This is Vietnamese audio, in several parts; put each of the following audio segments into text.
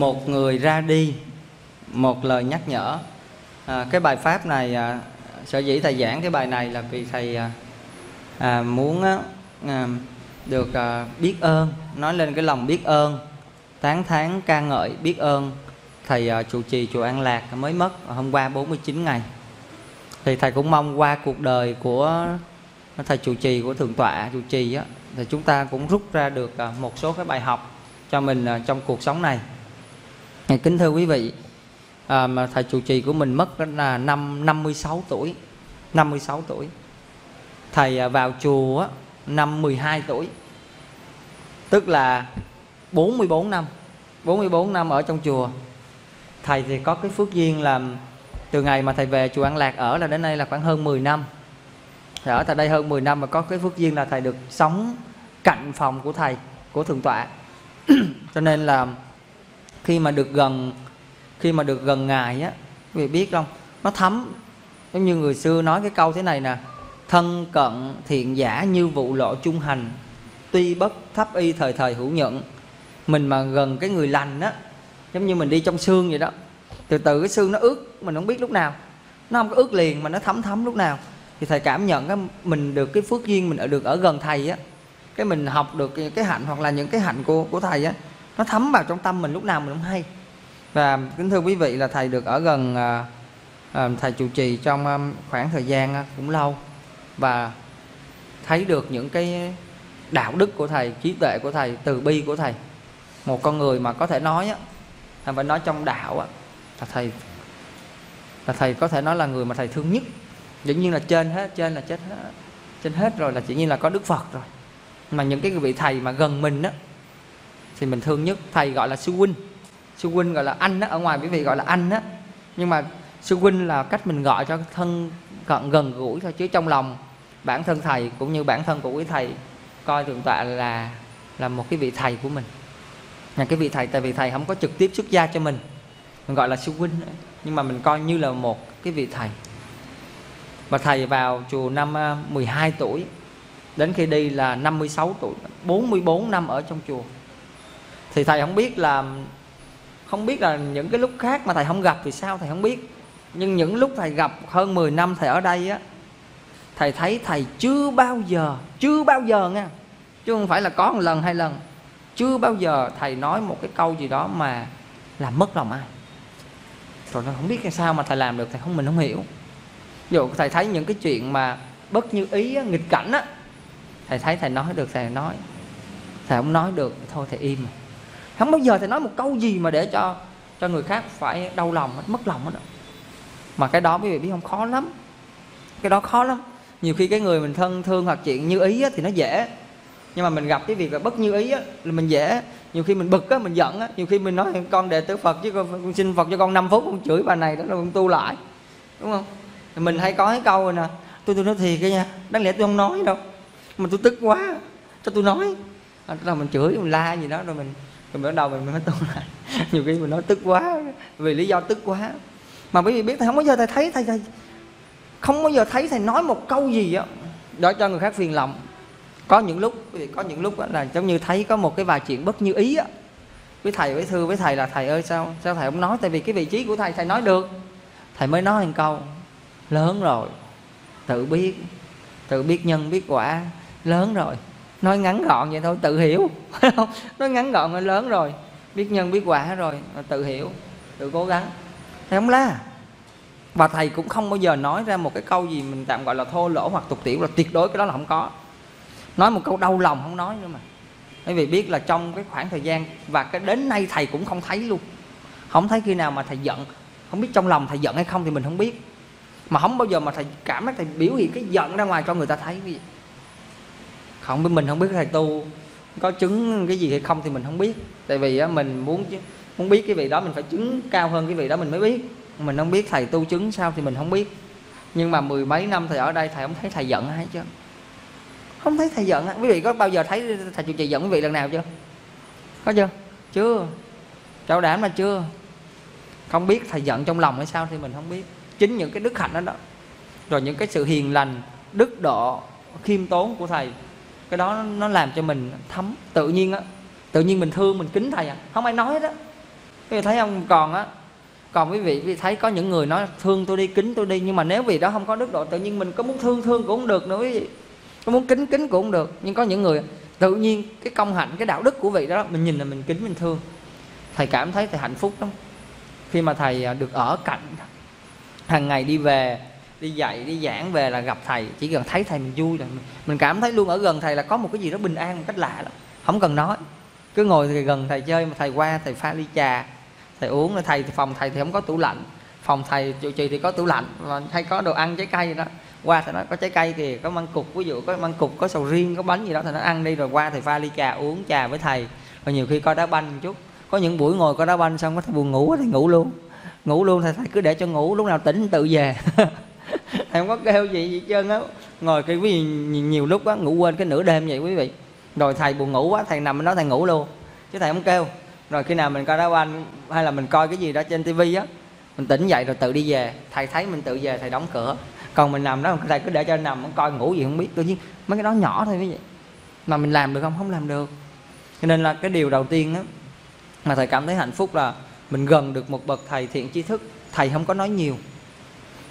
một người ra đi một lời nhắc nhở. À, cái bài pháp này à, sở dĩ thầy giảng cái bài này là vì thầy à, à, muốn á, à, được à, biết ơn nói lên cái lòng biết ơn tán thán ca ngợi biết ơn thầy à, trụ trì chùa An Lạc mới mất hôm qua 49 ngày. Thì thầy cũng mong qua cuộc đời của thầy trụ trì của thượng tọa trụ trì á thì chúng ta cũng rút ra được à, một số cái bài học cho mình à, trong cuộc sống này kính thưa quý vị à, mà thầy trụ trì của mình mất là năm 56 tuổi 56 tuổi. Thầy à, vào chùa năm 12 tuổi tức là 44 năm 44 năm ở trong chùa. Thầy thì có cái phước duyên là từ ngày mà thầy về chùa An Lạc ở là đến nay là khoảng hơn 10 năm. Thầy ở tại đây hơn 10 năm mà có cái phước duyên là thầy được sống cạnh phòng của thầy của thượng tọa. Cho nên là khi mà được gần, khi mà được gần ngài á, quý vị biết không? Nó thấm. Giống như người xưa nói cái câu thế này nè, thân cận thiện giả như vụ lộ trung hành, tuy bất thấp y thời thời hữu nhận mình mà gần cái người lành á, giống như mình đi trong xương vậy đó, từ từ cái xương nó ướt, mình không biết lúc nào. Nó không có ướt liền mà nó thấm thấm lúc nào. Thì thầy cảm nhận cái mình được cái phước duyên, mình ở được ở gần thầy á, cái mình học được cái hạnh hoặc là những cái hạnh của của thầy á nó thấm vào trong tâm mình lúc nào mình không hay. Và kính thưa quý vị là thầy được ở gần à, à, thầy trụ trì trong à, khoảng thời gian à, cũng lâu và thấy được những cái đạo đức của thầy trí tuệ của thầy từ bi của thầy. Một con người mà có thể nói á là phải nói trong đạo á là thầy là thầy có thể nói là người mà thầy thương nhất. Dĩ nhiên là trên hết trên là chết hết trên hết rồi là chỉ nhiên là có đức phật rồi. Mà những cái vị thầy mà gần mình á thì mình thương nhất. Thầy gọi là sư huynh. Sư huynh gọi là anh đó ở ngoài quý vị gọi là anh á. Nhưng mà sư huynh là cách mình gọi cho thân cận, gần gũi thôi, chứ trong lòng bản thân thầy cũng như bản thân của quý thầy coi thượng tọa là là một cái vị thầy của mình. Là cái vị thầy, tại vì thầy không có trực tiếp xuất gia cho mình. Mình gọi là sư huynh nhưng mà mình coi như là một cái vị thầy. Và thầy vào chùa năm à, 12 tuổi. Đến khi đi là 56 tuổi 44 năm ở trong chùa thì thầy không biết là không biết là những cái lúc khác mà thầy không gặp thì sao thầy không biết. Nhưng những lúc thầy gặp hơn 10 năm thầy ở đây á thầy thấy thầy chưa bao giờ chưa bao giờ nha chứ không phải là có một lần hai lần. Chưa bao giờ thầy nói một cái câu gì đó mà làm mất lòng ai. Rồi nó không biết cái sao mà thầy làm được thầy không mình không hiểu. Dù dụ thầy thấy những cái chuyện mà bất như ý á, nghịch cảnh á thầy thấy thầy nói được thầy nói. Thầy không nói được thôi thầy im à không bao giờ thầy nói một câu gì mà để cho cho người khác phải đau lòng mất lòng hết mà cái đó quý vị biết không khó lắm. Cái đó khó lắm. Nhiều khi cái người mình thân thương hoặc chuyện như ý á, thì nó dễ. Nhưng mà mình gặp cái việc là bất như ý á, là mình dễ. Nhiều khi mình bực á mình giận á nhiều khi mình nói con đệ tử phật chứ con, con xin phật cho con 5 phút con chửi bà này đó là con tu lại. Đúng không? Thì mình hay có cái câu rồi nè tôi tôi nói thiệt cái nha đáng lẽ tôi không nói đâu mà tôi tức quá cho tôi nói. À, là mình chửi mình la gì đó rồi mình rồi bắt đầu mình mới tu lại nhiều khi mình nói tức quá, vì lý do tức quá. Mà quý vị biết thầy không bao giờ thầy thấy, thầy thầy không bao giờ thấy thầy nói một câu gì á, đó cho người khác phiền lòng. Có những lúc có những lúc là giống như thấy có một cái vài chuyện bất như ý á. Với thầy, với thư, với thầy là, thầy ơi, sao sao thầy không nói? Tại vì cái vị trí của thầy thầy nói được. Thầy mới nói một câu, lớn rồi, tự biết tự biết nhân, biết quả, lớn rồi nói ngắn gọn vậy thôi, tự hiểu. Nói ngắn gọn là lớn rồi. Biết nhân, biết quả rồi tự hiểu, tự cố gắng. Thầy không la? Và thầy cũng không bao giờ nói ra một cái câu gì mình tạm gọi là thô lỗ hoặc tục tiểu là tuyệt đối cái đó là không có. Nói một câu đau lòng không nói nữa mà. Bởi vì biết là trong cái khoảng thời gian, và cái đến nay thầy cũng không thấy luôn. Không thấy khi nào mà thầy giận. Không biết trong lòng thầy giận hay không thì mình không biết. Mà không bao giờ mà thầy, cảm thấy thầy biểu hiện cái giận ra ngoài cho người ta thấy. cái gì không biết mình không biết thầy tu có chứng cái gì hay không thì mình không biết. Tại vì á, mình muốn muốn biết cái vị đó mình phải chứng cao hơn cái vị đó mình mới biết. Mình không biết thầy tu chứng sao thì mình không biết. Nhưng mà mười mấy năm thầy ở đây thầy không thấy thầy giận hay chứ không thấy thầy giận quý vị có bao giờ thấy thầy chủ trì giận quý vị lần nào chưa? Có chưa? Chưa. Trao đảm là chưa. Không biết thầy giận trong lòng hay sao thì mình không biết. Chính những cái đức hạnh đó đó. Rồi những cái sự hiền lành đức độ khiêm tốn của thầy cái đó nó làm cho mình thấm. Tự nhiên á, tự nhiên mình thương, mình kính thầy à. Không ai nói đó quý vị thấy không, còn á, còn quý vị quý vị thấy có những người nói, thương tôi đi, kính tôi đi. Nhưng mà nếu vì đó không có đức độ, tự nhiên mình có muốn thương thương cũng không được nữa quý vị. Có muốn kính kính cũng không được. Nhưng có những người tự nhiên cái công hạnh, cái đạo đức của vị đó, mình nhìn là mình kính, mình thương. Thầy cảm thấy thầy hạnh phúc lắm. Khi mà thầy à, được ở cạnh, hàng ngày đi về đi dạy, đi giảng về là gặp thầy. Chỉ cần thấy thầy mình vui rồi mình cảm thấy luôn ở gần thầy là có một cái gì đó bình an một cách lạ lắm. Không cần nói. Cứ ngồi thì gần thầy chơi mà thầy qua thầy pha ly trà. Thầy uống là thầy thì phòng thầy thì không có tủ lạnh. Phòng thầy chủ trì thì có tủ lạnh. Hay có đồ ăn trái cây gì đó. Qua thì nói, có trái cây kìa, có măng cục, ví dụ có măng cục, có sầu riêng, có bánh gì đó. Thì nó ăn đi. Rồi qua thì pha ly trà, uống trà với thầy. Và nhiều khi coi đá banh một chút. Có những buổi ngồi coi đá banh xong có thầy buồn ngủ thì ngủ luôn. Ngủ luôn thầy thầy cứ để cho ngủ, lúc nào tỉnh tự về. em không có kêu gì gì trơn á. Ngồi cái quý vị nhiều lúc á, ngủ quên cái nửa đêm vậy quý vị. Rồi thầy buồn ngủ quá, thầy nằm nó thầy ngủ luôn. Chứ thầy không kêu. Rồi khi nào mình coi đá banh hay là mình coi cái gì đó trên tivi á, mình tỉnh dậy rồi tự đi về. Thầy thấy mình tự về, thầy đóng cửa. Còn mình nằm đó, thầy cứ để cho nằm, coi ngủ gì không biết. Tự nhiên mấy cái đó nhỏ thôi quý vị. Mà mình làm được không? Không làm được. Cho nên là cái điều đầu tiên đó mà thầy cảm thấy hạnh phúc là mình gần được một bậc thầy thiện tri thức. Thầy không có nói nhiều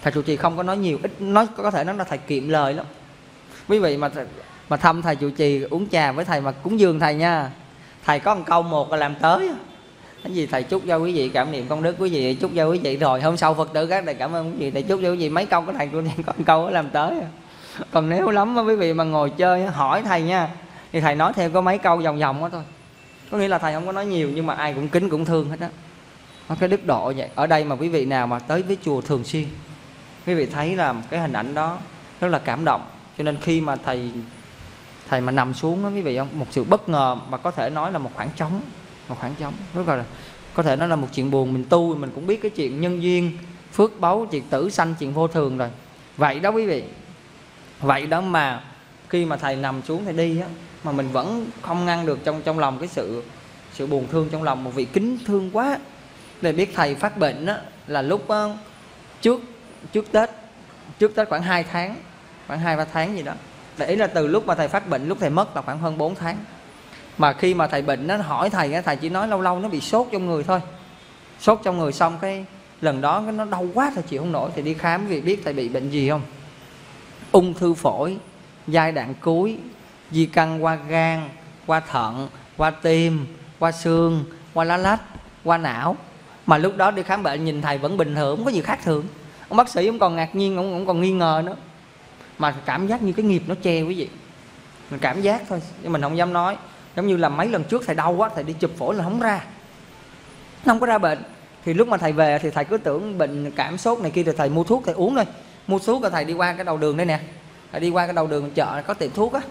thầy trụ trì không có nói nhiều, ít nói có thể nói là thầy kiệm lời lắm. Quý vị mà mà thăm thầy trụ trì uống trà với thầy mà cúng dường thầy nha. Thầy có một câu một là làm tới. Cái gì thầy chúc cho quý vị cảm niệm công đức, quý vị chúc cho quý vị rồi, hôm sau phật tử các thầy cảm ơn quý vị, thầy chúc cho quý vị mấy câu của thầy tôi có một câu làm tới. Còn nếu lắm quý vị mà ngồi chơi hỏi thầy nha, thì thầy nói theo có mấy câu vòng vòng đó thôi. Có nghĩa là thầy không có nói nhiều, nhưng mà ai cũng kính cũng thương hết á. Cái đức độ vậy. Ở đây mà quý vị nào mà tới với chùa thường xuyên quý vị thấy là cái hình ảnh đó rất là cảm động. Cho nên khi mà thầy thầy mà nằm xuống đó quý vị không? Một sự bất ngờ mà có thể nói là một khoảng trống, một khoảng trống. Rất là, có thể nói là một chuyện buồn mình tu, mình cũng biết cái chuyện nhân duyên, phước báu, chuyện tử sanh, chuyện vô thường rồi. Vậy đó quý vị. Vậy đó mà khi mà thầy nằm xuống thầy đi á, mà mình vẫn không ngăn được trong trong lòng cái sự sự buồn thương trong lòng, một vị kính thương quá. Để biết thầy phát bệnh á, là lúc trước trước tết trước tết khoảng 2 tháng, khoảng hai ba tháng gì đó. Để ý là từ lúc mà thầy phát bệnh, lúc thầy mất là khoảng hơn 4 tháng. Mà khi mà thầy bệnh nó hỏi thầy thầy chỉ nói lâu lâu nó bị sốt trong người thôi. Sốt trong người xong cái lần đó cái nó đau quá thầy chịu không nổi. Thì đi khám vì biết thầy bị bệnh gì không? Ung thư phổi, giai đoạn cuối, di căn qua gan, qua thận, qua tim, qua xương, qua lá lách, qua não. Mà lúc đó đi khám bệnh nhìn thầy vẫn bình thường, không có gì khác thường ông bác sĩ cũng còn ngạc nhiên ông, ông còn nghi ngờ nữa. Mà cảm giác như cái nghiệp nó che quý vị. Mình cảm giác thôi nhưng mình không dám nói. Giống như là mấy lần trước thầy đau quá thầy đi chụp phổi là không ra. Nó không có ra bệnh. Thì lúc mà thầy về thì thầy cứ tưởng bệnh cảm sốt này kia thì thầy mua thuốc thầy uống thôi. Mua thuốc rồi thầy đi qua cái đầu đường đây nè. Thầy đi qua cái đầu đường chợ có tiệm thuốc á.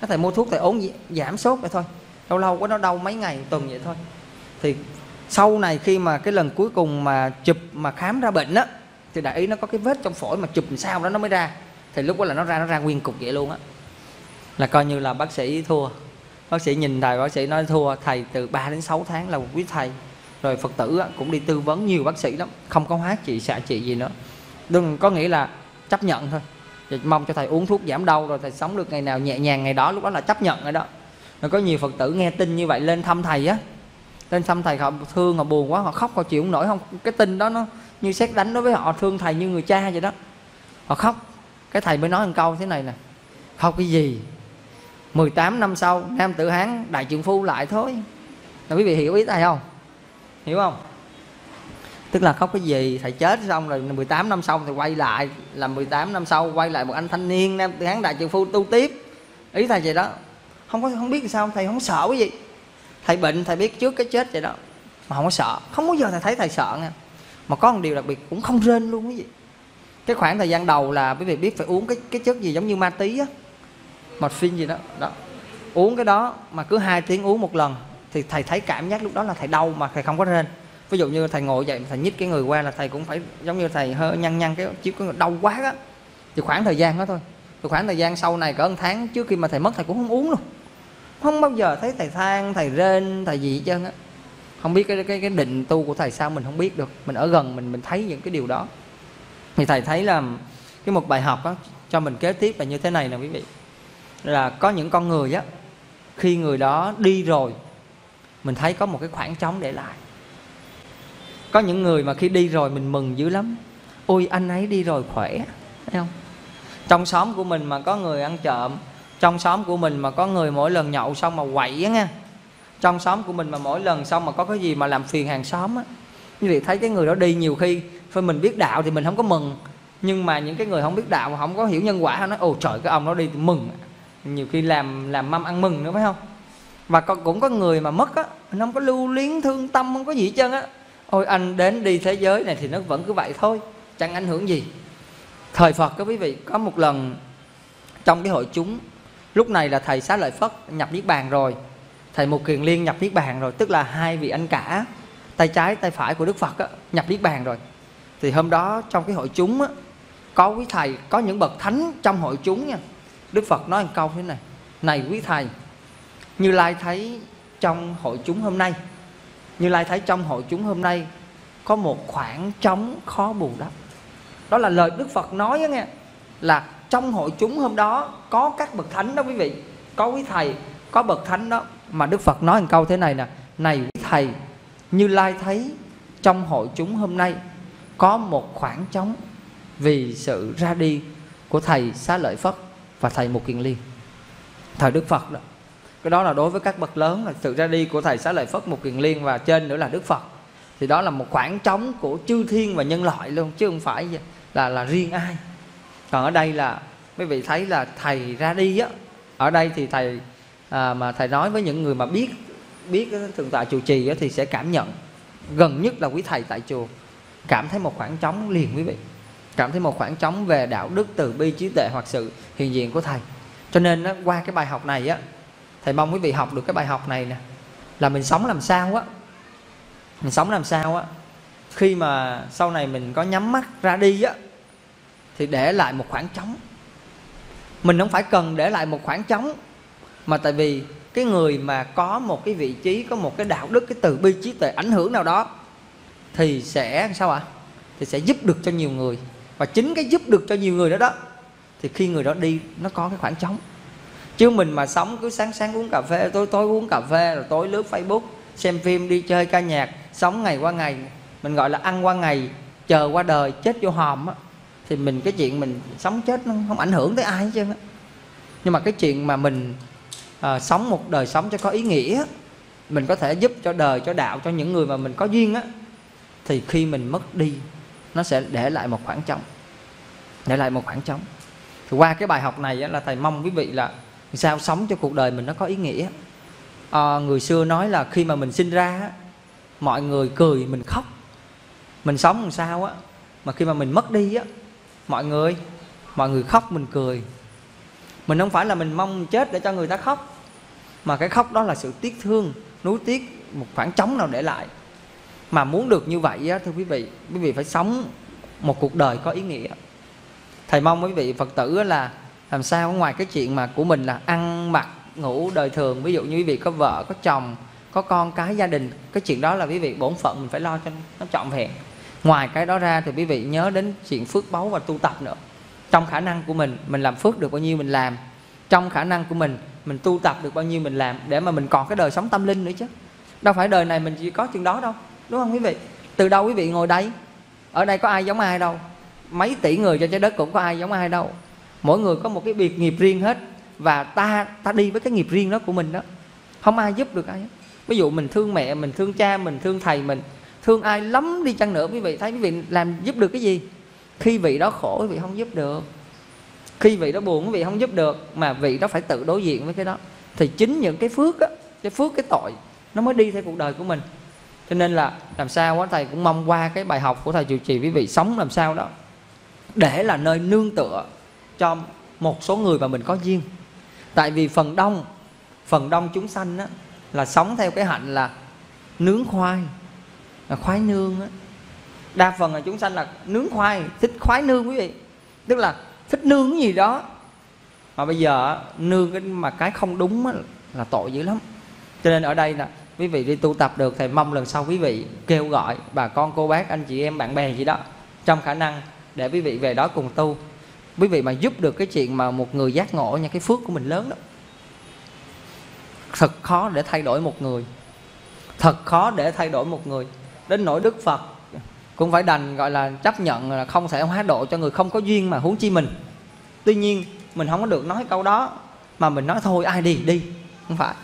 Thầy mua thuốc thầy uống giảm sốt vậy thôi. Lâu lâu có nó đau mấy ngày tuần vậy thôi. Thì sau này khi mà cái lần cuối cùng mà chụp mà khám ra bệnh á thì đại ý nó có cái vết trong phổi mà chụp làm sao đó, nó mới ra. Thì lúc đó là nó ra nó ra nguyên cục vậy luôn á. Là coi như là bác sĩ thua. Bác sĩ nhìn thầy, bác sĩ nói thua, thầy từ 3 đến 6 tháng là một quý thầy. Rồi phật tử cũng đi tư vấn nhiều bác sĩ lắm, không có hóa trị, xạ trị gì nữa. Đừng có nghĩ là chấp nhận thôi. Thì mong cho thầy uống thuốc giảm đau rồi thầy sống được ngày nào nhẹ nhàng ngày đó, lúc đó là chấp nhận rồi đó. Rồi có nhiều phật tử nghe tin như vậy lên thăm thầy á. Lên thăm thầy, họ thương, họ buồn quá, họ khóc, họ chịu không nổi, không, cái tin đó nó như xét đánh đối với họ, thương thầy như người cha vậy đó. Họ khóc. Cái thầy mới nói một câu thế này nè. Khóc cái gì? 18 năm sau, nam tử hán, đại trượng phu lại thôi. Là quý vị hiểu ý thầy không? Hiểu không? Tức là khóc cái gì? Thầy chết xong rồi 18 năm sau thì quay lại. Là 18 năm sau, quay lại một anh thanh niên, nam tử hán, đại trượng phu tu tiếp. Ý thầy vậy đó. Không có, không biết sao, thầy không sợ cái gì thầy bệnh, thầy biết trước cái chết vậy đó. Mà không có sợ. Không bao giờ thầy thấy thầy sợ nha mà có một điều đặc biệt cũng không rên luôn cái gì. Cái khoảng thời gian đầu là quý vị biết phải uống cái cái chất gì giống như ma tí á. Morphine gì đó đó. Uống cái đó mà cứ hai tiếng uống một lần thì thầy thấy cảm giác lúc đó là thầy đau mà thầy không có rên. Ví dụ như thầy ngồi dậy thầy nhích cái người qua là thầy cũng phải giống như thầy hơi nhăn nhăn cái chiếc cái đau quá á. Thì khoảng thời gian đó thôi. Thì khoảng thời gian sau này cỡ một tháng trước khi mà thầy mất thầy cũng không uống luôn. Không bao giờ thấy thầy than, thầy rên, thầy gì hết trơn á không biết cái cái cái định tu của thầy sao mình không biết được. Mình ở gần mình mình thấy những cái điều đó. Thì thầy thấy là cái một bài học đó, cho mình kế tiếp là như thế này nè quý vị. Là có những con người á khi người đó đi rồi mình thấy có một cái khoảng trống để lại. Có những người mà khi đi rồi mình mừng dữ lắm. Ôi anh ấy đi rồi khỏe thấy không? Trong xóm của mình mà có người ăn trộm trong xóm của mình mà có người mỗi lần nhậu xong mà quậy á nha trong xóm của mình mà mỗi lần xong mà có cái gì mà làm phiền hàng xóm á, như vậy thấy cái người đó đi nhiều khi phải mình biết đạo thì mình không có mừng. Nhưng mà những cái người không biết đạo mà không có hiểu nhân quả nó ồ, trời, cái ông đó đi thì mừng nhiều khi làm làm mâm ăn mừng nữa, phải không? Và cũng có người mà mất á, nó không có lưu luyến, thương tâm, không có gì hết trơn á. Ôi, anh đến đi thế giới này thì nó vẫn cứ vậy thôi, chẳng ảnh hưởng gì. Thời phật các quý vị, có một lần trong cái hội chúng, lúc này là thầy xá lợi phất nhập niết bàn rồi thầy một kiền liên nhập niết bàn rồi tức là hai vị anh cả tay trái tay phải của đức phật á, nhập niết bàn rồi. Thì hôm đó trong cái hội chúng á, có quý thầy có những bậc thánh trong hội chúng nha. Đức phật nói một câu thế này này quý thầy như lai thấy trong hội chúng hôm nay như lai thấy trong hội chúng hôm nay có một khoảng trống khó bù đắp. Đó là lời đức phật nói đó nghe là trong hội chúng hôm đó có các bậc thánh đó quý vị. Có quý thầy có bậc thánh đó mà đức phật nói một câu thế này nè, này quý thầy, như lai thấy trong hội chúng hôm nay có một khoảng trống vì sự ra đi của thầy xá lợi phất và thầy Mục kiền liên. Thời đức phật đó. Cái đó là đối với các bậc lớn là sự ra đi của thầy xá lợi phất, Mục kiền liên và trên nữa là đức phật. Thì đó là một khoảng trống của chư thiên và nhân loại luôn, chứ không phải là là riêng ai. Còn ở đây là mấy vị thấy là thầy ra đi á, ở đây thì thầy à, mà thầy nói với những người mà biết biết thượng tọa chủ trì thì sẽ cảm nhận. Gần nhất là quý thầy tại chùa. Cảm thấy một khoảng trống liền quý vị. Cảm thấy một khoảng trống về đạo đức từ bi trí tuệ hoặc sự hiện diện của thầy. Cho nên á, qua cái bài học này á thầy mong quý vị học được cái bài học này nè. Là mình sống làm sao á. Mình sống làm sao á. Khi mà sau này mình có nhắm mắt ra đi á thì để lại một khoảng trống. Mình không phải cần để lại một khoảng trống mà tại vì cái người mà có một cái vị trí, có một cái đạo đức, cái từ bi trí tuệ ảnh hưởng nào đó, thì sẽ sao ạ? À? thì sẽ giúp được cho nhiều người. Và chính cái giúp được cho nhiều người đó đó, thì khi người đó đi, nó có cái khoảng trống. Chứ mình mà sống cứ sáng sáng uống cà phê, tối tối uống cà phê, rồi tối lướt facebook, xem phim, đi chơi ca nhạc, sống ngày qua ngày, mình gọi là ăn qua ngày, chờ qua đời, chết vô hòm á, thì mình, cái chuyện mình sống chết nó không ảnh hưởng tới ai hết trơn á. Nhưng mà cái chuyện mà mình à, sống một đời sống cho có ý nghĩa mình có thể giúp cho đời cho đạo cho những người mà mình có duyên á thì khi mình mất đi nó sẽ để lại một khoảng trống để lại một khoảng trống. Thì qua cái bài học này á, là thầy mong quý vị là sao sống cho cuộc đời mình nó có ý nghĩa. À, người xưa nói là khi mà mình sinh ra á, mọi người cười mình khóc. Mình sống làm sao á mà khi mà mình mất đi á mọi người mọi người khóc mình cười. Mình không phải là mình mong chết để cho người ta khóc mà cái khóc đó là sự tiếc thương nuối tiếc một khoảng trống nào để lại. Mà muốn được như vậy á, thưa quý vị quý vị phải sống một cuộc đời có ý nghĩa. Thầy mong quý vị phật tử là làm sao ngoài cái chuyện mà của mình là ăn mặc ngủ đời thường. Ví dụ như quý vị có vợ có chồng có con cái gia đình cái chuyện đó là quý vị bổn phận mình phải lo cho nó trọn vẹn. Ngoài cái đó ra thì quý vị nhớ đến chuyện phước báu và tu tập nữa. Trong khả năng của mình mình làm phước được bao nhiêu mình làm. Trong khả năng của mình mình tu tập được bao nhiêu mình làm để mà mình còn cái đời sống tâm linh nữa chứ. Đâu phải đời này mình chỉ có chừng đó đâu, đúng không quý vị? Từ đâu quý vị ngồi đây? Ở đây có ai giống ai đâu. Mấy tỷ người trên trái đất cũng có ai giống ai đâu. Mỗi người có một cái biệt nghiệp riêng hết và ta ta đi với cái nghiệp riêng đó của mình đó. Không ai giúp được ai hết. Ví dụ mình thương mẹ, mình thương cha, mình thương thầy, mình thương ai lắm đi chăng nữa quý vị. Thấy quý vị làm giúp được cái gì? Khi vị đó khổ, quý vị không giúp được khi vị đó buồn quý vị không giúp được mà vị đó phải tự đối diện với cái đó. Thì chính những cái phước á cái phước cái tội nó mới đi theo cuộc đời của mình. Cho nên là làm sao quá thầy cũng mong qua cái bài học của thầy chủ trì quý vị sống làm sao đó để là nơi nương tựa cho một số người mà mình có duyên. Tại vì phần đông phần đông chúng sanh á, là sống theo cái hạnh là nướng khoai là khoái nương á. Đa phần là chúng sanh là nướng khoai thích khoái nương quý vị. Tức là thích nương cái gì đó. Mà bây giờ nương cái mà cái không đúng á, là tội dữ lắm. Cho nên ở đây nè quý vị đi tu tập được thầy mong lần sau quý vị kêu gọi bà con cô bác anh chị em bạn bè gì đó trong khả năng để quý vị về đó cùng tu. Quý vị mà giúp được cái chuyện mà một người giác ngộ nha cái phước của mình lớn đó thật khó để thay đổi một người. Thật khó để thay đổi một người. Đến nỗi đức phật cũng phải đành, gọi là, chấp nhận là không thể hóa độ cho người không có duyên mà huống chi mình. Tuy nhiên, mình không có được nói câu đó, mà mình nói thôi, ai đi đi. Không phải.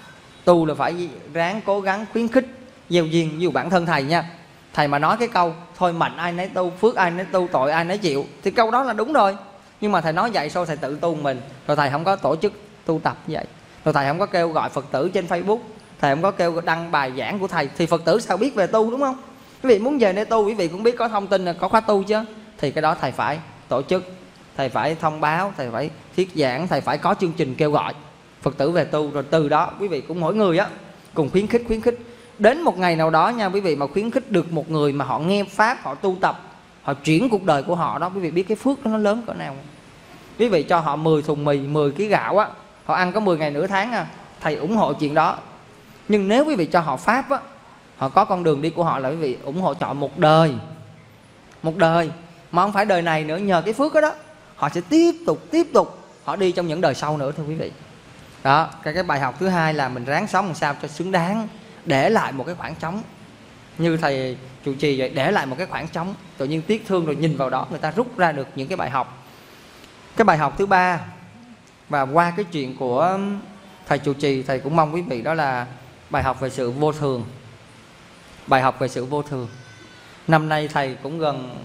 Tu là phải ráng cố gắng khuyến khích, gieo duyên dù bản thân thầy nha. Thầy mà nói cái câu, thôi mạnh ai nấy tu, phước ai nấy tu, tội ai nấy chịu, thì câu đó là đúng rồi. Nhưng mà thầy nói vậy sao thầy tự tu mình? Rồi thầy không có tổ chức tu tập như vậy. Rồi thầy không có kêu gọi phật tử trên facebook. Thầy không có kêu đăng bài giảng của thầy. Thì phật tử sao biết về tu, đúng không? Quý vị muốn về nơi tu, quý vị cũng biết có thông tin là có khóa tu chứ. Thì cái đó thầy phải tổ chức, thầy phải thông báo, thầy phải thuyết giảng, thầy phải có chương trình kêu gọi phật tử về tu. Rồi từ đó, quý vị cũng mỗi người á, cùng khuyến khích khuyến khích. Đến một ngày nào đó nha, quý vị mà khuyến khích được một người mà họ nghe pháp, họ tu tập, họ chuyển cuộc đời của họ đó, quý vị biết cái phước đó nó lớn cỡ nào. Quý vị cho họ 10 thùng mì 10 kg gạo á, họ ăn có 10 ngày nửa tháng à thầy ủng hộ chuyện đó. Nhưng nếu quý vị cho họ pháp á họ có con đường đi của họ là quý vị ủng hộ chọn một đời. Một đời. Mà không phải đời này nữa nhờ cái phước đó, đó họ sẽ tiếp tục tiếp tục họ đi trong những đời sau nữa thưa quý vị. Đó cái cái bài học thứ hai là mình ráng sống làm sao cho xứng đáng để lại một cái khoảng trống. Như thầy chủ trì vậy để lại một cái khoảng trống tự nhiên tiếc thương rồi nhìn vào đó người ta rút ra được những cái bài học. Cái bài học thứ ba và qua cái chuyện của thầy chủ trì thầy cũng mong quý vị đó là bài học về sự vô thường bài học về sự vô thường. Năm nay thầy cũng gần,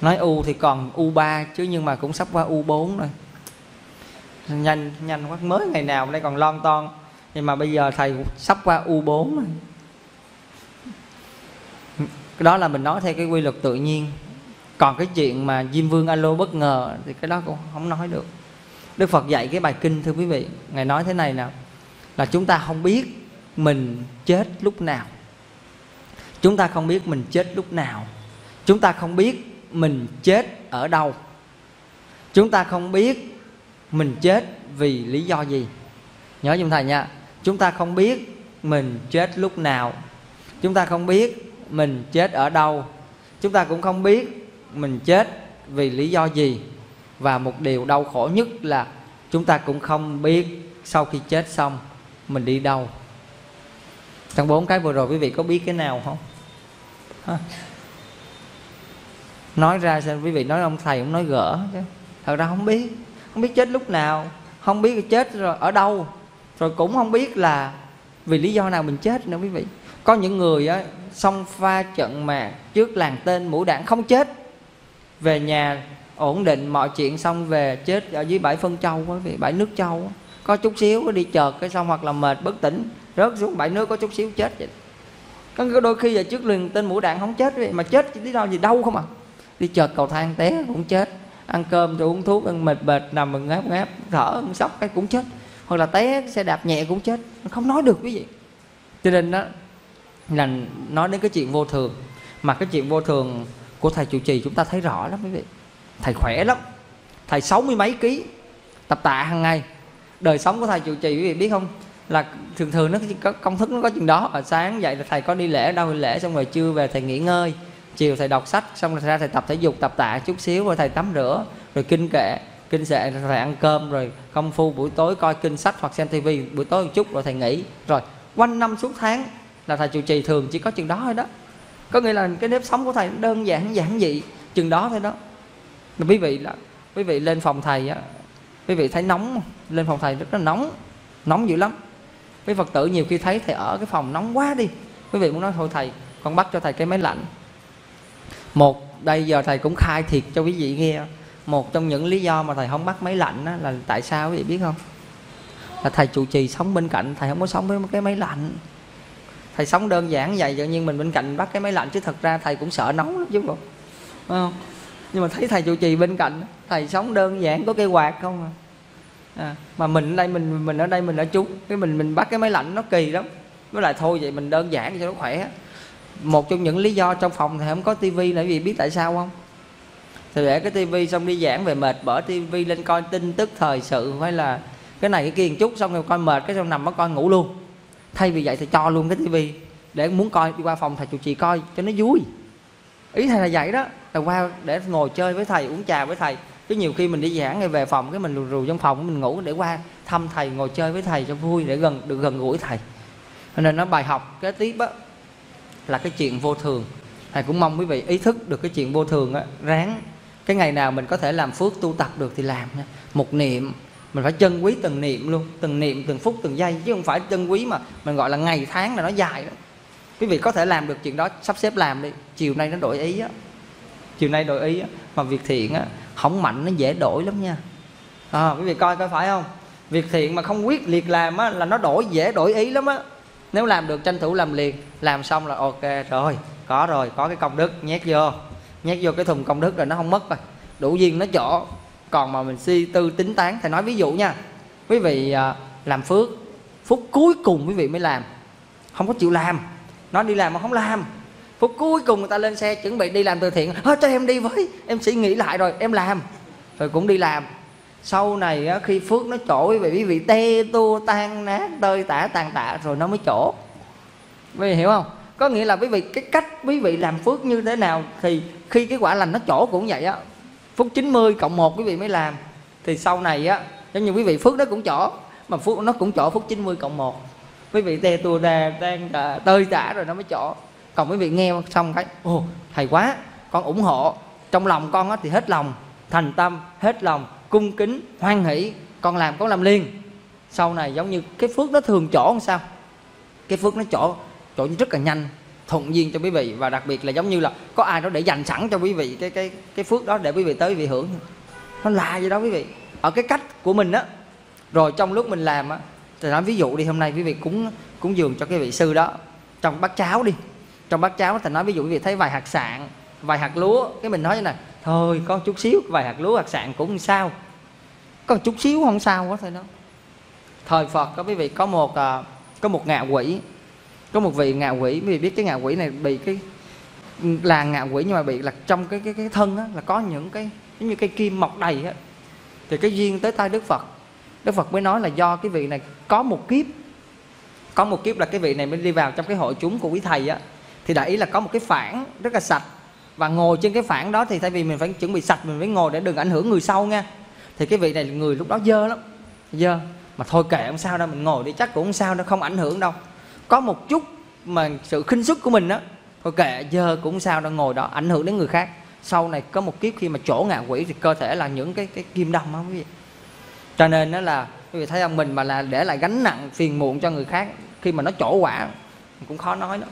nói u thì còn u 3 chứ nhưng mà cũng sắp qua u 4 rồi. Nhanh nhanh quá, mới ngày nào đây còn lon ton. Nhưng mà bây giờ thầy sắp qua u 4 rồi. Đó là mình nói theo cái quy luật tự nhiên. Còn cái chuyện mà diêm vương alo bất ngờ thì cái đó cũng không nói được. Đức phật dạy cái bài kinh, thưa quý vị, ngài nói thế này nào là chúng ta không biết mình chết lúc nào chúng ta không biết mình chết lúc nào. Chúng ta không biết mình chết ở đâu. Chúng ta không biết mình chết vì lý do gì. Nhớ giùm thầy nha. Chúng ta không biết mình chết lúc nào. Chúng ta không biết mình chết ở đâu. Chúng ta cũng không biết mình chết vì lý do gì. Và một điều đau khổ nhất là chúng ta cũng không biết sau khi chết xong mình đi đâu. Trong bốn cái vừa rồi quý vị có biết cái nào không? Nói ra xem quý vị nói ông thầy cũng nói gỡ chứ. Thật ra không biết không biết chết lúc nào, không biết chết rồi ở đâu, rồi cũng không biết là vì lý do nào mình chết nữa quý vị. Có những người á xong pha trận mà trước làng tên mũi đạn không chết, về nhà ổn định mọi chuyện xong về chết ở dưới bãi phân châu quý vị, bãi nước châu có chút xíu đi chợt cái xong hoặc là mệt, bất tỉnh, rớt xuống bãi nước có chút xíu chết vậy có đôi khi giờ trước liền tên mũi đạn không chết vậy mà chết lý do gì đâu không à. Đi chợt cầu thang té cũng chết, ăn cơm rồi uống thuốc, ăn mệt mệt nằm mình ngáp ngáp, thở, sốc cái cũng chết. Hoặc là té, xe đạp nhẹ cũng chết. Không nói được quý vị. Cho nên đó là nói đến cái chuyện vô thường, mà cái chuyện vô thường của thầy chủ trì chúng ta thấy rõ lắm quý vị. Thầy khỏe lắm. Thầy sáu mươi mấy ký, tập tạ hàng ngày. Đời sống của thầy chủ trì quý vị biết không? Là thường thường nó có công thức nó có chuyện đó. Ở sáng dậy là thầy có đi lễ đâu đi lễ, xong rồi trưa về thầy nghỉ ngơi. Chiều thầy đọc sách, xong rồi ra thầy tập thể dục, tập tạ chút xíu, rồi thầy tắm rửa, rồi kinh kệ, kinh sẽ thầy ăn cơm, rồi công phu buổi tối coi kinh sách hoặc xem tivi buổi tối một chút, rồi thầy nghỉ. Rồi, quanh năm suốt tháng là thầy trụ trì thường chỉ có chừng đó thôi đó. Có nghĩa là cái nếp sống của thầy đơn giản giản dị, chừng đó thôi đó. Quý vị là, quý vị lên phòng thầy á, quý vị thấy nóng lên phòng thầy rất là nóng nóng dữ lắm với phật tử nhiều khi thấy thầy ở cái phòng nóng quá đi, quý vị muốn nói thôi thầy, con bắt cho thầy cái máy lạnh. Một, đây giờ thầy cũng khai thiệt cho quý vị nghe. Một trong những lý do mà thầy không bắt máy lạnh đó là tại sao quý vị biết không? Là thầy trụ trì sống bên cạnh, thầy không có sống với cái máy lạnh. Thầy sống đơn giản vậy, tự nhiên mình bên cạnh bắt cái máy lạnh, chứ thật ra thầy cũng sợ nóng lắm chứ không? Không? Nhưng mà thấy thầy trụ trì bên cạnh, thầy sống đơn giản có cây quạt không à à mà mình ở đây, mình mình ở đây mình ở chúng cái mình mình bắt cái máy lạnh nó kỳ lắm. Với lại thôi vậy mình đơn giản cho nó khỏe. Một trong những lý do trong phòng thì không có tivi là vì biết tại sao không? Thì để cái tivi xong đi giảng về mệt, bỏ tivi lên coi tin tức thời sự hay là cái này cái kia một chút, xong rồi coi mệt, cái xong nằm nó coi ngủ luôn. Thay vì vậy thì cho luôn cái tivi để muốn coi, đi qua phòng thầy chủ trì coi cho nó vui. Ý thầy là vậy đó. Là qua để ngồi chơi với thầy, uống trà với thầy chứ nhiều khi mình đi giảng hay về phòng, cái mình rù rù trong phòng, mình ngủ để qua thăm thầy, ngồi chơi với thầy cho vui để gần, được gần gũi thầy. Nên nó bài học kế tiếp á, là cái chuyện vô thường. Thầy cũng mong quý vị ý thức được cái chuyện vô thường á, ráng cái ngày nào mình có thể làm phước tu tập được thì làm nha. Một niệm, mình phải trân quý từng niệm luôn, từng niệm, từng phút, từng giây, chứ không phải trân quý mà mình gọi là ngày tháng là nó dài đó quý vị có thể làm được chuyện đó, sắp xếp làm đi. Chiều nay nó đổi ý á, chiều nay đổi ý á, mà việc thiện á không mạnh nó dễ đổi lắm nha. À, quý vị coi coi phải không? Việc thiện mà không quyết liệt làm á là nó đổi dễ đổi ý lắm á. Nếu làm được tranh thủ làm liền. Làm xong là ok rồi có rồi có cái công đức nhét vô. Nhét vô cái thùng công đức rồi nó không mất rồi. Đủ duyên nó chỗ. Còn mà mình suy tư tính toán thì nói ví dụ nha. Quý vị à, làm phước phút cuối cùng quý vị mới làm. Không có chịu làm. Nó đi làm mà không làm phút cuối cùng người ta lên xe chuẩn bị đi làm từ thiện. Thôi, cho em đi với. Em suy nghĩ lại rồi, em làm. Rồi cũng đi làm. Sau này khi phước nó chỗ quý vị quý vị tê tua tan nát, tơi tả tàn tạ, rồi nó mới chỗ quý vị hiểu không? Có nghĩa là quý vị, cái cách quý vị làm phước như thế nào, thì khi cái quả lành nó chỗ cũng vậy á. Phút 90 cộng 1 quý vị mới làm. Thì sau này á, giống như quý vị, phước nó cũng chỗ mà phước nó cũng chỗ phút 90 cộng 1 quý vị tê tua đà tan tơi tả, rồi nó mới chỗ còn quý vị nghe xong cái, ồ, thầy quá, con ủng hộ. Trong lòng con thì hết lòng, thành tâm hết lòng, cung kính, hoan hỷ, con làm con làm liền. Sau này giống như cái phước nó thường chỗ làm sao? Cái phước nó chỗ chỗ rất là nhanh, thuận duyên cho quý vị. Và đặc biệt là giống như là có ai đó để dành sẵn cho quý vị cái cái cái phước đó để quý vị tới quý vị hưởng. Nó là gì đó quý vị? Ở cái cách của mình á. Rồi trong lúc mình làm á, thì nói ví dụ đi, hôm nay quý vị cúng cúng dường cho cái vị sư đó. Trong bát cháo đi trong bát cháo thì nói ví dụ quý vị thấy vài hạt sạn vài hạt lúa cái mình nói như này thôi có chút xíu vài hạt lúa hạt sạn cũng sao. Có chút xíu không sao quá thôi đó thời phật có quý vị có một à, có một ngạ quỷ có một vị ngạ quỷ quý vị biết cái ngạ quỷ này bị cái là ngạ quỷ nhưng mà bị là trong cái cái cái thân á, là có những cái giống như cây kim mọc đầy á. Thì cái duyên tới tay đức phật. Đức phật mới nói là do cái vị này có một kiếp có một kiếp là cái vị này mới đi vào trong cái hội chúng của quý thầy á thì đại ý là có một cái phản rất là sạch. Và ngồi trên cái phản đó thì thay vì mình phải chuẩn bị sạch, mình phải ngồi để đừng ảnh hưởng người sau nha. Thì cái vị này người lúc đó dơ lắm, dơ. Mà thôi kệ, không sao đâu, mình ngồi đi, chắc cũng không sao đâu, không ảnh hưởng đâu. Có một chút mà sự khinh suất của mình á, thôi kệ, dơ cũng không sao đâu, ngồi đó, ảnh hưởng đến người khác. Sau này có một kiếp khi mà chỗ ngạ quỷ thì cơ thể là những cái cái kim đâm á, quý vị. Cho nên đó là, quý vị thấy không, mình mà là để lại gánh nặng phiền muộn cho người khác, khi mà nó chỗ quả cũng khó nói nữa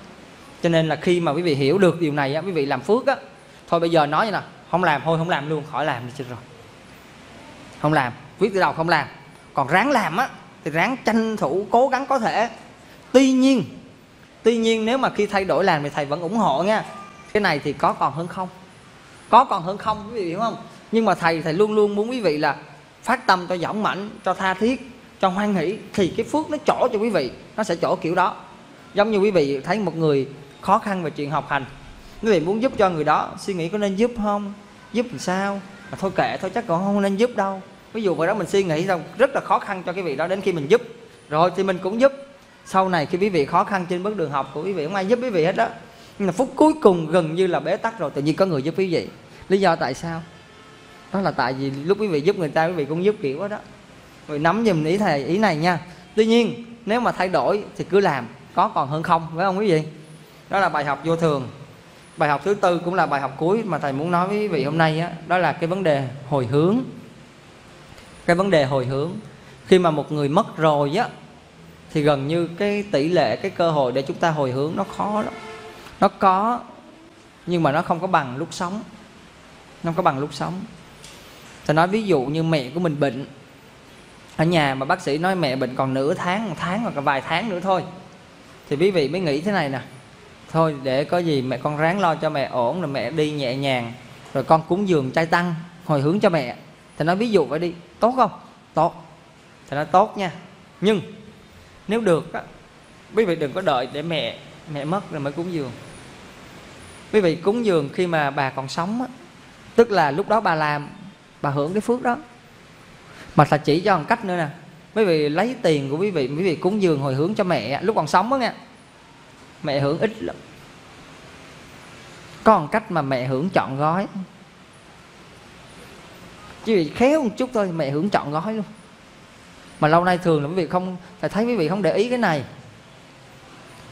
cho nên là khi mà quý vị hiểu được điều này á, quý vị làm phước á, thôi bây giờ nói như nào không làm thôi, không làm luôn, khỏi làm đi chết rồi. Không làm, quyết từ đầu không làm. Còn ráng làm á, thì ráng tranh thủ, cố gắng có thể. Tuy nhiên tuy nhiên nếu mà khi thay đổi làm thì thầy vẫn ủng hộ nha. Cái này thì có còn hơn không? Có còn hơn không, quý vị hiểu không? Nhưng mà thầy thầy luôn luôn muốn quý vị là phát tâm cho dõng mãnh cho tha thiết, cho hoan hỷ, thì cái phước nó chỗ cho quý vị, nó sẽ chỗ kiểu đó. Giống như quý vị thấy một người khó khăn về chuyện học hành. Quý vị muốn giúp cho người đó, suy nghĩ có nên giúp không? Giúp làm sao? Mà thôi kệ thôi, chắc còn không nên giúp đâu. Ví dụ vậy đó, mình suy nghĩ rằng rất là khó khăn cho cái vị đó đến khi mình giúp. Rồi thì mình cũng giúp. Sau này khi quý vị khó khăn trên bước đường học của quý vị, không ai giúp quý vị hết đó. Nhưng mà phút cuối cùng gần như là bế tắc rồi, tự nhiên có người giúp quý vị. Lý do tại sao? Đó là tại vì lúc quý vị giúp người ta, quý vị cũng giúp kiểu đó đó. Rồi nắm giùm ý thầy, ý này nha. Tuy nhiên, nếu mà thay đổi thì cứ làm, có còn hơn không, phải không quý vị? Đó là bài học vô thường. Bài học thứ tư cũng là bài học cuối mà thầy muốn nói với quý vị hôm nay á, đó là cái vấn đề hồi hướng. Cái vấn đề hồi hướng. Khi mà một người mất rồi á, thì gần như cái tỷ lệ, cái cơ hội để chúng ta hồi hướng nó khó lắm. Nó có, nhưng mà nó không có bằng lúc sống. Nó không có bằng lúc sống. Thầy nói ví dụ như mẹ của mình bệnh. Ở nhà mà bác sĩ nói mẹ bệnh còn nửa tháng, một tháng hoặc là vài tháng nữa thôi. Thì quý vị mới nghĩ thế này nè thôi, để có gì mẹ con ráng lo cho mẹ ổn, rồi mẹ đi nhẹ nhàng, rồi con cúng dường chay tăng, hồi hướng cho mẹ. Thì nói ví dụ vậy đi, tốt không? Tốt. Thì nói tốt nha. Nhưng, nếu được á, quý vị đừng có đợi để mẹ mẹ mất rồi mới cúng dường. Quý vị cúng dường khi mà bà còn sống á, tức là lúc đó bà làm, bà hưởng cái phước đó. Mà là chỉ cho một cách nữa nè, quý vị lấy tiền của quý vị quý vị cúng dường hồi hướng cho mẹ, lúc còn sống á nha mẹ hưởng ít lắm. Có một cách mà mẹ hưởng chọn gói. Chứ vì khéo một chút thôi mẹ hưởng chọn gói luôn. Mà lâu nay thường là quý vị không thầy thấy quý vị không để ý cái này.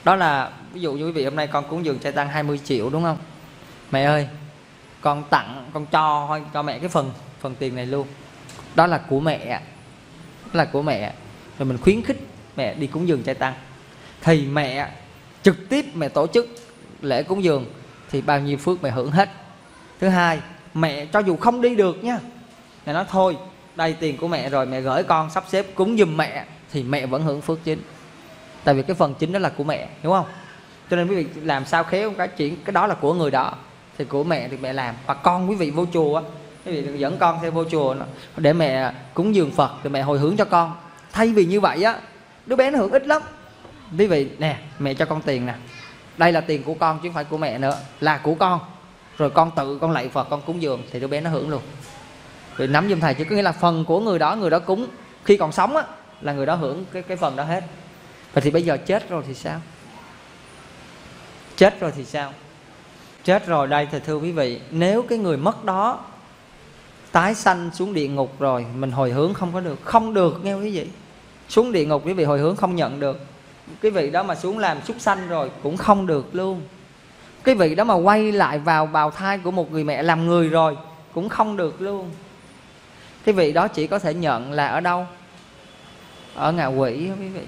Đó là ví dụ như quý vị hôm nay con cúng dường trai tăng 20 triệu đúng không? Mẹ ơi con tặng con cho thôi, cho mẹ cái phần phần tiền này luôn. Đó là của mẹ. Đó là của mẹ. Rồi mình khuyến khích mẹ đi cúng dường trai tăng. Thì mẹ trực tiếp mẹ tổ chức lễ cúng dường thì bao nhiêu phước mẹ hưởng hết. Thứ hai, mẹ cho dù không đi được nha, mẹ nói thôi, đây tiền của mẹ rồi, mẹ gửi con sắp xếp cúng giùm mẹ thì mẹ vẫn hưởng phước chính. Tại vì cái phần chính đó là của mẹ, đúng không? Cho nên quý vị làm sao khéo cái chuyện, cái đó là của người đó, thì của mẹ thì mẹ làm. Và con quý vị vô chùa quý vị đừng dẫn con theo vô chùa để mẹ cúng dường phật thì mẹ hồi hướng cho con. Thay vì như vậy á, đứa bé nó hưởng ít lắm quý vị nè, mẹ cho con tiền nè. Đây là tiền của con chứ không phải của mẹ nữa, là của con. Rồi con tự con lạy phật, con cúng dường thì đứa bé nó hưởng luôn. Rồi nắm giùm thầy chứ, có nghĩa là phần của người đó người đó cúng. Khi còn sống á, là người đó hưởng cái cái phần đó hết. Vậy thì bây giờ chết rồi thì sao? Chết rồi thì sao? Chết rồi đây thì thưa quý vị, nếu cái người mất đó tái sanh xuống địa ngục rồi, mình hồi hướng không có được. Không được, nghe quý vị. Xuống địa ngục quý vị hồi hướng không nhận được cái vị đó mà xuống làm súc sanh rồi cũng không được luôn. Cái vị đó mà quay lại vào bào thai của một người mẹ làm người rồi cũng không được luôn. Cái vị đó chỉ có thể nhận là ở đâu? Ở ngạ quỷ quý vị.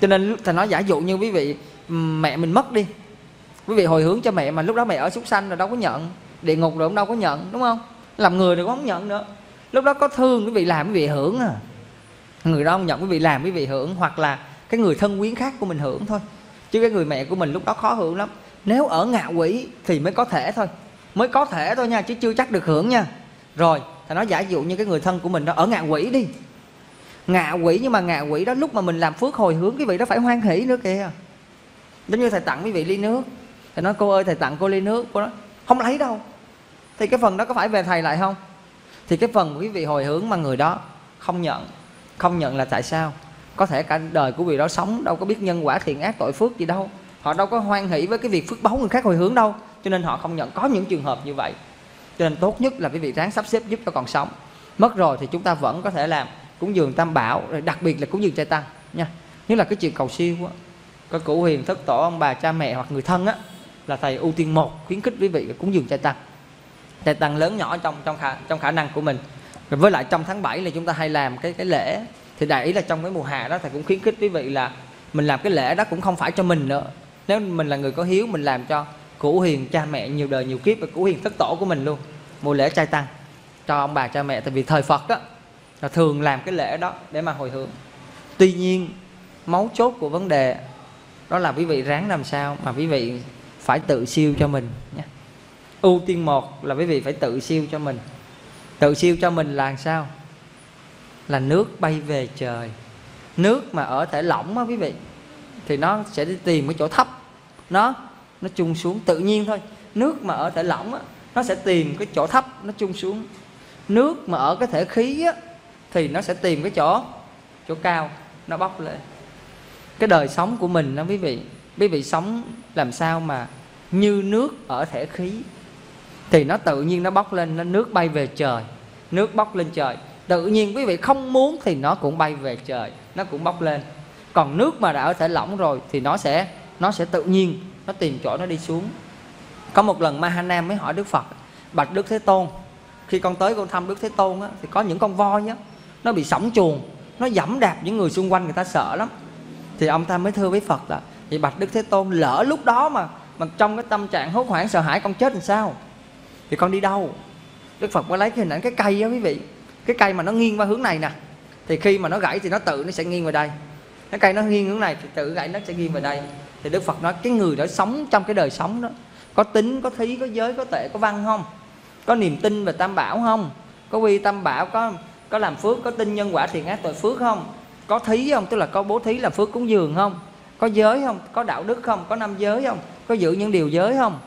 Cho nên thầy nói giả dụ như quý vị mẹ mình mất đi. Quý vị hồi hướng cho mẹ mà lúc đó mẹ ở súc sanh rồi đâu có nhận. Địa ngục rồi cũng đâu có nhận, đúng không? Làm người rồi cũng không nhận nữa. Lúc đó có thương, quý vị làm quý vị hưởng à người đó không nhận quý vị làm quý vị hưởng, hoặc là cái người thân quyến khác của mình hưởng thôi. Chứ cái người mẹ của mình lúc đó khó hưởng lắm. Nếu ở ngạ quỷ thì mới có thể thôi. Mới có thể thôi nha, chứ chưa chắc được hưởng nha. Rồi thầy nói giả dụ như cái người thân của mình đó, ở ngạ quỷ đi. Ngạ quỷ nhưng mà ngạ quỷ đó lúc mà mình làm phước hồi hướng, cái vị đó phải hoan hỷ nữa kìa. Giống như thầy tặng quý vị ly nước. Thầy nói, cô ơi, thầy tặng cô ly nước. Cô nói, không lấy đâu. Thì cái phần đó có phải về thầy lại không? Thì cái phần quý vị hồi hướng mà người đó không nhận không nhận là tại sao? Có thể cả đời của vị đó sống, đâu có biết nhân quả thiện ác tội phước gì đâu. Họ đâu có hoan hỷ với cái việc phước báu người khác hồi hướng đâu. Cho nên họ không nhận. Có những trường hợp như vậy. Cho nên tốt nhất là quý vị ráng sắp xếp giúp cho còn sống. Mất rồi thì chúng ta vẫn có thể làm cúng dường tam bảo, rồi đặc biệt là cúng dường trai tăng, nha. Nếu là cái chuyện cầu siêu á. Có cụ hiền, thất tổ, ông bà, cha mẹ hoặc người thân á, là thầy ưu tiên một khuyến khích quý vị cúng dường trai tăng. Trai tăng lớn nhỏ trong trong khả trong khả năng của mình với lại trong tháng 7 là chúng ta hay làm cái cái lễ. Thì đại ý là trong cái mùa hạ đó thầy cũng khuyến khích quý vị là mình làm cái lễ đó cũng không phải cho mình nữa. Nếu mình là người có hiếu, mình làm cho cụ hiền cha mẹ nhiều đời nhiều kiếp và cụ hiền thất tổ của mình luôn. Mùa lễ trai tăng, cho ông bà cha mẹ, tại vì thời phật đó là thường làm cái lễ đó để mà hồi hướng tuy nhiên, mấu chốt của vấn đề đó là quý vị ráng làm sao mà quý vị phải tự siêu cho mình nhé. Ưu tiên một là quý vị phải tự siêu cho mình tự siêu cho mình là sao? Là nước bay về trời. Nước mà ở thể lỏng á quý vị, thì nó sẽ đi tìm cái chỗ thấp. Nó nó chung xuống tự nhiên thôi. Nước mà ở thể lỏng á, nó sẽ tìm cái chỗ thấp, nó chung xuống. Nước mà ở cái thể khí á, thì nó sẽ tìm cái chỗ chỗ cao, nó bốc lên. Cái đời sống của mình đó quý vị quý vị sống làm sao mà như nước ở thể khí? Thì nó tự nhiên nó bốc lên nó nước bay về trời. Nước bốc lên trời. Tự nhiên quý vị không muốn thì nó cũng bay về trời. Nó cũng bốc lên. Còn nước mà đã ở thể lỏng rồi thì nó sẽ nó sẽ tự nhiên nó tìm chỗ nó đi xuống. Có một lần Mahanam mới hỏi Đức Phật bạch Đức Thế Tôn khi con tới con thăm Đức Thế Tôn á, thì có những con voi nhá nó bị sổng chuồng nó dẫm đạp những người xung quanh người ta sợ lắm. Thì ông ta mới thưa với Phật là thì bạch Đức Thế Tôn lỡ lúc đó mà mà trong cái tâm trạng hốt hoảng sợ hãi con chết làm sao? Thì con đi đâu? Đức Phật mới lấy cái hình ảnh cái cây á quý vị. Cái cây mà nó nghiêng qua hướng này nè. Thì khi mà nó gãy thì nó tự nó sẽ nghiêng về đây. Cái cây nó nghiêng hướng này thì tự gãy nó sẽ nghiêng về đây. Thì Đức Phật nói cái người đó sống trong cái đời sống đó, có tính, có thí, có giới, có tệ có văn không? Có niềm tin về tam bảo không? Có quy tam bảo, có có làm phước, có tin nhân quả thiện ác tội phước không? Có thí không? Tức là có bố thí làm phước cúng dường không? Có giới không? Có đạo đức không? Có năm giới không? Có giữ những điều giới không?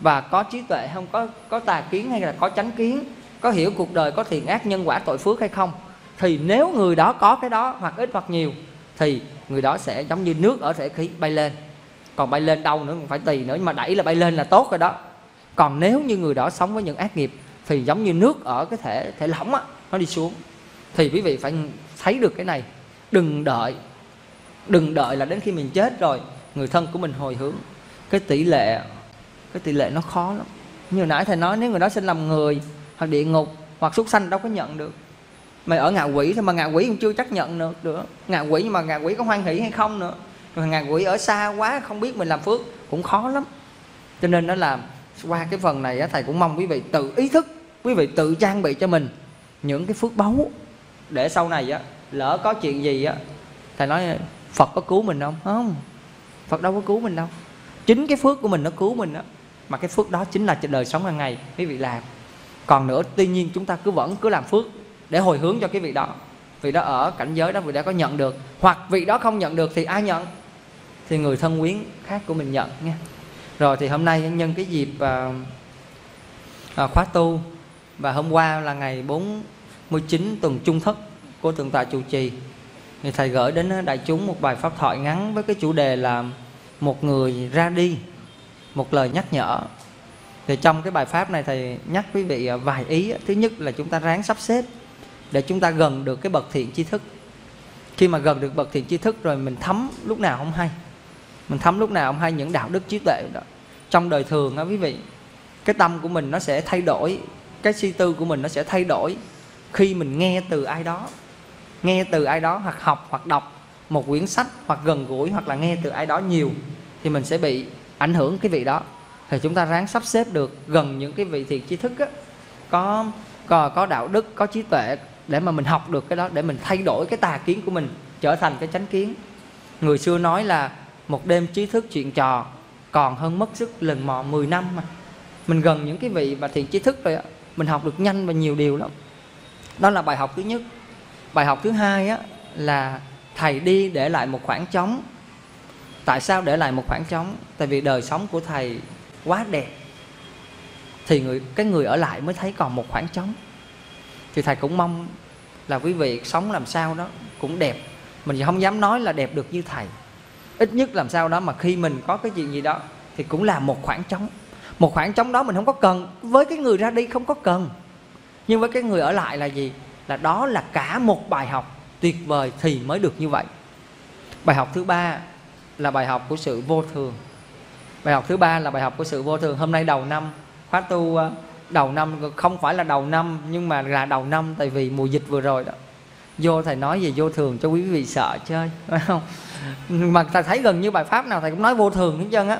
Và có trí tuệ không? Có có tà kiến hay là có chánh kiến? Có hiểu cuộc đời, có thiện ác, nhân quả, tội phước hay không? Thì nếu người đó có cái đó, hoặc ít hoặc nhiều, thì người đó sẽ giống như nước ở thể khí bay lên. Còn bay lên đâu nữa còn phải tùy nữa, nhưng mà đẩy là bay lên là tốt rồi đó. Còn nếu như người đó sống với những ác nghiệp, thì giống như nước ở cái thể thể lỏng á, nó đi xuống. Thì quý vị phải thấy được cái này. Đừng đợi. Đừng đợi là đến khi mình chết rồi, người thân của mình hồi hướng. Cái tỷ lệ cái tỷ lệ nó khó lắm. Như nãy thầy nói, nếu người đó sinh làm người hoặc địa ngục hoặc súc sanh, đâu có nhận được. Mày ở ngạ quỷ thôi, mà ngạ quỷ cũng chưa chắc nhận được nữa ngạ quỷ nhưng mà ngạ quỷ có hoan hỷ hay không nữa. Rồi ngạ quỷ ở xa quá, không biết mình làm phước, cũng khó lắm. Cho nên nó làm, qua cái phần này thầy cũng mong quý vị tự ý thức, quý vị tự trang bị cho mình những cái phước báu. Để sau này á, lỡ có chuyện gì á, thầy nói, phật có cứu mình không? Không. Phật đâu có cứu mình đâu. Chính cái phước của mình nó cứu mình đó mà cái phước đó chính là đời sống hàng ngày quý vị làm. Còn nữa tuy nhiên chúng ta cứ vẫn cứ làm phước để hồi hướng cho cái vị đó. Vị đó ở cảnh giới đó vị đó có nhận được. Hoặc vị đó không nhận được thì ai nhận? Thì người thân quyến khác của mình nhận nha. Rồi thì hôm nay nhân cái dịp uh, khóa tu. Và hôm qua là ngày 49 tuần trung thất của thượng tọa chủ trì. Thì thầy gửi đến à, đại chúng một bài pháp thoại ngắn với cái chủ đề là một người ra đi một lời nhắc nhở. Thì trong cái bài pháp này thầy nhắc quý vị à, vài ý thứ nhất là chúng ta ráng sắp xếp để chúng ta gần được cái bậc thiện tri thức. Khi mà gần được bậc thiện tri thức rồi mình thấm lúc nào không hay. Mình thấm lúc nào không hay những đạo đức trí tuệ đó. Trong đời thường á quý vị, cái tâm của mình nó sẽ thay đổi, cái suy tư của mình nó sẽ thay đổi khi mình nghe từ ai đó. Nghe từ ai đó hoặc học hoặc đọc một quyển sách hoặc gần gũi hoặc là nghe từ ai đó nhiều thì mình sẽ bị ảnh hưởng cái vị đó. Thì chúng ta ráng sắp xếp được gần những cái vị thiền tri thức á, có có có đạo đức có trí tuệ để mà mình học được cái đó để mình thay đổi cái tà kiến của mình trở thành cái chánh kiến. Người xưa nói là một đêm trí thức chuyện trò còn hơn mất sức lần mò 10 năm mà. Mình gần những cái vị mà thiền trí thức rồi á mình học được nhanh và nhiều điều lắm. Đó là bài học thứ nhất. Bài học thứ hai á là thầy đi để lại một khoảng trống tại sao để lại một khoảng trống? Tại vì đời sống của thầy quá đẹp. Thì người, cái người ở lại mới thấy còn một khoảng trống. Thì thầy cũng mong là quý vị sống làm sao đó cũng đẹp. Mình không dám nói là đẹp được như thầy. Ít nhất làm sao đó mà khi mình có cái chuyện gì đó thì cũng là một khoảng trống. Một khoảng trống đó mình không có cần. Với cái người ra đi không có cần. Nhưng với cái người ở lại là gì? Là đó là cả một bài học tuyệt vời thì mới được như vậy. Bài học thứ ba là bài học của sự vô thường. Bài học thứ ba là bài học của sự vô thường. Hôm nay đầu năm khóa tu ờ, đầu năm không phải là đầu năm nhưng mà là đầu năm tại vì mùa dịch vừa rồi đó. Vô thầy nói về vô thường cho quý vị sợ chơi phải không? Mà thầy thấy gần như bài pháp nào thầy cũng nói vô thường hết trơn á.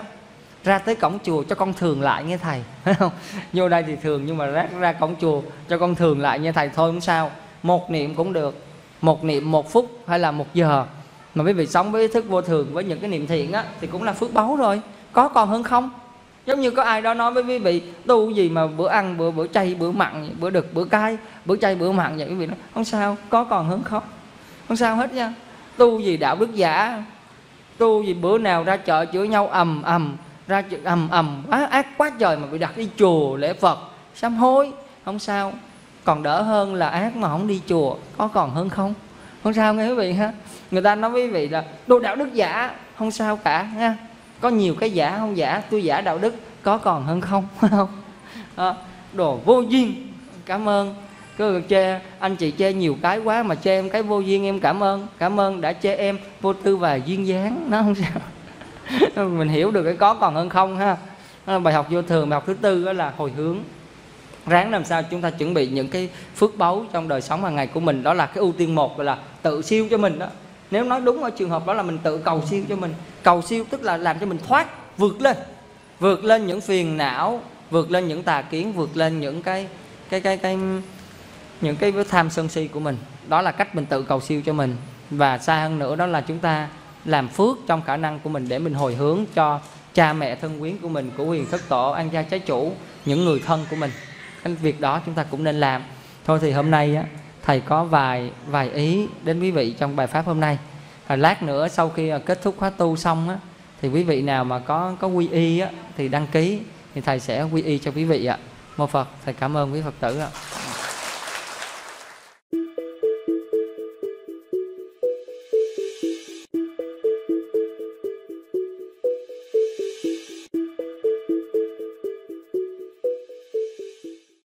Ra tới cổng chùa cho con thường lại nghe thầy phải không? Vô đây thì thường nhưng mà ra, ra cổng chùa cho con thường lại nghe thầy thôi không sao. Một niệm cũng được. Một niệm một phút hay là một giờ mà quý vị sống với ý thức vô thường, với những cái niệm thiện á, thì cũng là phước báu rồi. Có còn hơn không? Giống như có ai đó nói với quý vị tu gì mà bữa ăn, bữa bữa chay, bữa mặn, bữa đực, bữa cay, bữa chay, bữa mặn? Vậy quý vị nói, không sao, có còn hơn không? Không sao hết nha. Tu gì đạo đức giả? Tu gì bữa nào ra chợ chữa nhau ầm ầm, ra chợ ầm ầm, quá ác quá trời mà bị đặt đi chùa lễ phật? Sám hối. Không sao, còn đỡ hơn là ác mà không đi chùa, có còn hơn không? Không sao nghe quý vị ha. Người ta nói với quý vị là đồ đạo đức giả không sao cả nha. Có nhiều cái giả không giả tôi giả đạo đức có còn hơn không? Không. À, đồ vô duyên cảm ơn. Cứ chê anh chị chê nhiều cái quá mà chê em cái vô duyên em cảm ơn. Cảm ơn đã chê em vô tư và duyên dáng. Nó không sao. Mình hiểu được cái có còn hơn không ha. Bài học vô thường bài học thứ tư đó là hồi hướng ráng làm sao chúng ta chuẩn bị những cái phước báu trong đời sống hàng ngày của mình. Đó là cái ưu tiên một là tự siêu cho mình đó. Nếu nói đúng ở trường hợp đó là mình tự cầu siêu cho mình. Cầu siêu tức là làm cho mình thoát, vượt lên. Vượt lên những phiền não, vượt lên những tà kiến, vượt lên những cái cái cái cái, những cái tham sân si của mình. Đó là cách mình tự cầu siêu cho mình. Và xa hơn nữa đó là chúng ta làm phước trong khả năng của mình để mình hồi hướng cho cha mẹ thân quyến của mình, của huyền thất tổ, an gia trái chủ, những người thân của mình cái việc đó chúng ta cũng nên làm. Thôi thì hôm nay á, thầy có vài vài ý đến quý vị trong bài pháp hôm nay. À, lát nữa sau khi kết thúc khóa tu xong á, thì quý vị nào mà có có quy y á, thì đăng ký thì thầy sẽ quy y cho quý vị ạ. Mô phật thầy cảm ơn quý phật tử ạ.